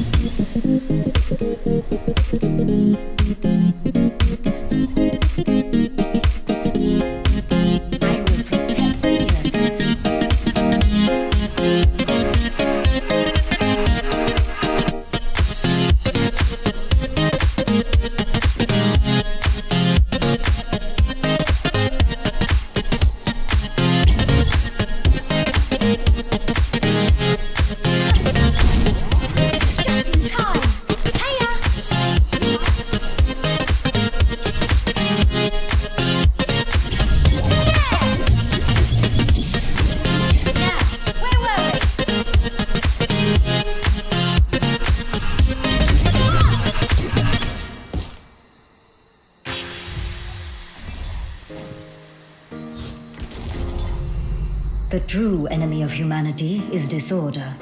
Thank you. The true enemy of humanity is disorder.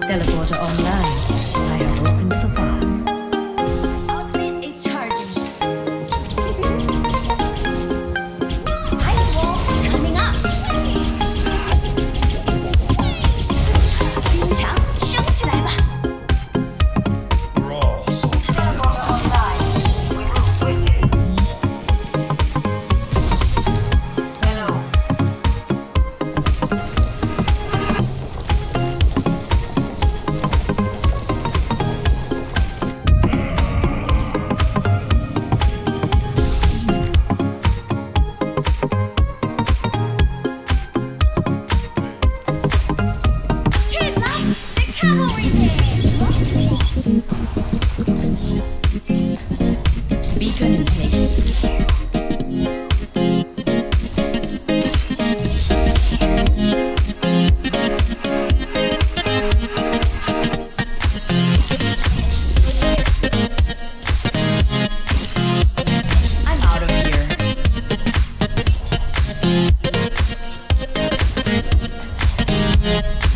Teleporter online.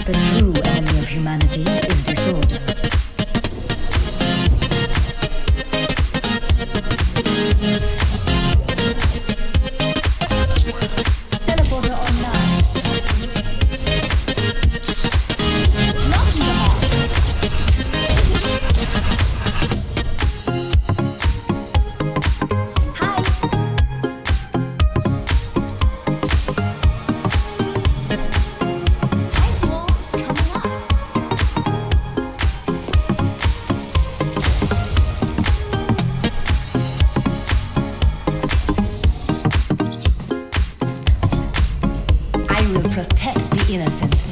the true enemy of humanity. protect the innocent.